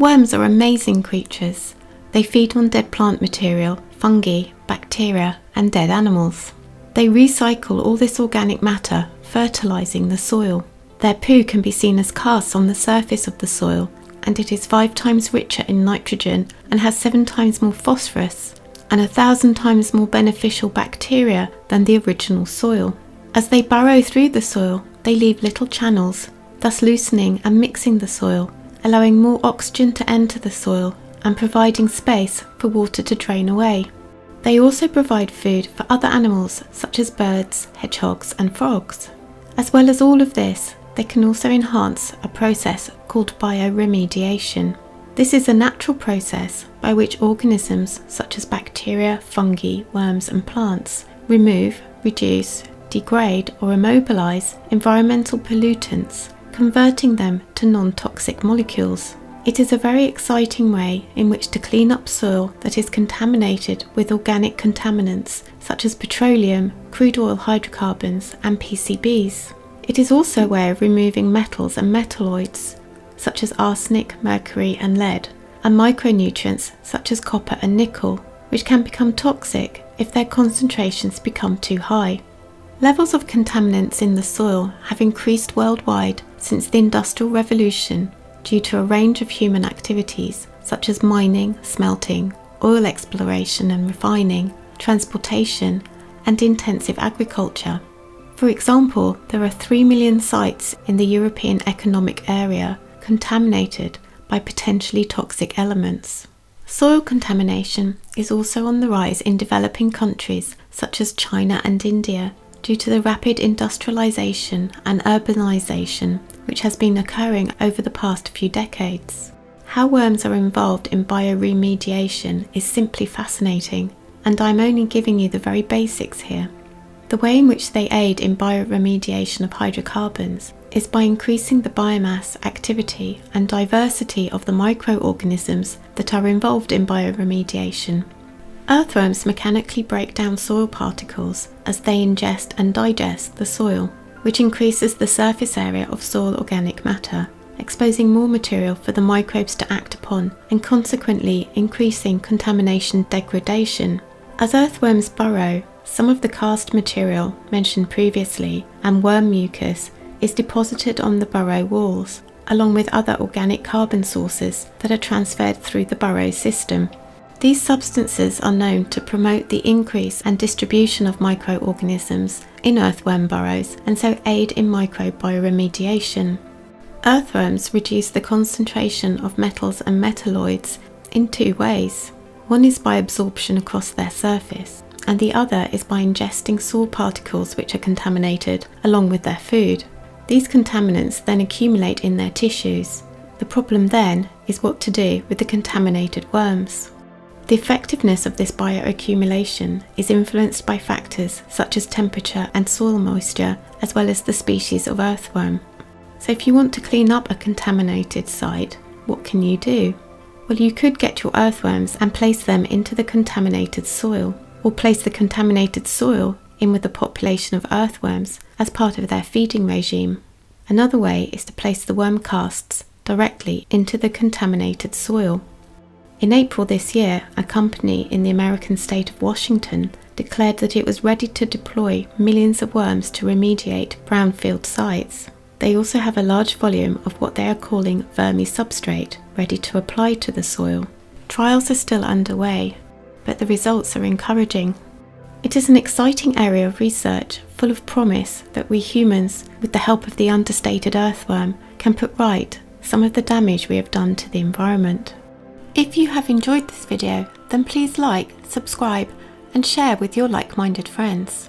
Worms are amazing creatures. They feed on dead plant material, fungi, bacteria, and dead animals. They recycle all this organic matter, fertilising the soil. Their poo can be seen as casts on the surface of the soil, and it is five times richer in nitrogen and has seven times more phosphorus and a thousand times more beneficial bacteria than the original soil. As they burrow through the soil, they leave little channels, thus loosening and mixing the soil, allowing more oxygen to enter the soil and providing space for water to drain away. They also provide food for other animals such as birds, hedgehogs, and frogs. As well as all of this, they can also enhance a process called bioremediation. This is a natural process by which organisms such as bacteria, fungi, worms, and plants remove, reduce, degrade, or immobilize environmental pollutants, converting them to non toxic molecules. It is a very exciting way in which to clean up soil that is contaminated with organic contaminants such as petroleum, crude oil hydrocarbons, and PCBs. It is also a way of removing metals and metalloids such as arsenic, mercury, and lead, and micronutrients such as copper and nickel, which can become toxic if their concentrations become too high. Levels of contaminants in the soil have increased worldwide since the Industrial Revolution due to a range of human activities such as mining, smelting, oil exploration and refining, transportation, and intensive agriculture. For example, there are 3 million sites in the European Economic Area contaminated by potentially toxic elements. Soil contamination is also on the rise in developing countries such as China and India due to the rapid industrialization and urbanization which has been occurring over the past few decades. How worms are involved in bioremediation is simply fascinating, and I'm only giving you the very basics here. The way in which they aid in bioremediation of hydrocarbons is by increasing the biomass, activity, and diversity of the microorganisms that are involved in bioremediation. Earthworms mechanically break down soil particles as they ingest and digest the soil which increases the surface area of soil organic matter, exposing more material for the microbes to act upon and consequently increasing contamination degradation. As earthworms burrow, some of the cast material mentioned previously and worm mucus is deposited on the burrow walls, along with other organic carbon sources that are transferred through the burrow system. These substances are known to promote the increase and distribution of microorganisms in earthworm burrows and so aid in microbioremediation. Earthworms reduce the concentration of metals and metalloids in two ways. One is by absorption across their surface, and the other is by ingesting soil particles which are contaminated along with their food. These contaminants then accumulate in their tissues. The problem then is what to do with the contaminated worms. The effectiveness of this bioaccumulation is influenced by factors such as temperature and soil moisture, as well as the species of earthworm. So, if you want to clean up a contaminated site, what can you do? Well, you could get your earthworms and place them into the contaminated soil, or place the contaminated soil in with a population of earthworms as part of their feeding regime. Another way is to place the worm casts directly into the contaminated soil. In April this year, a company in the American state of Washington declared that it was ready to deploy millions of worms to remediate brownfield sites. They also have a large volume of what they are calling vermi substrate ready to apply to the soil. Trials are still underway, but the results are encouraging. It is an exciting area of research full of promise that we humans, with the help of the understated earthworm, can put right some of the damage we have done to the environment. If you have enjoyed this video, then please like, subscribe and share with your like-minded friends.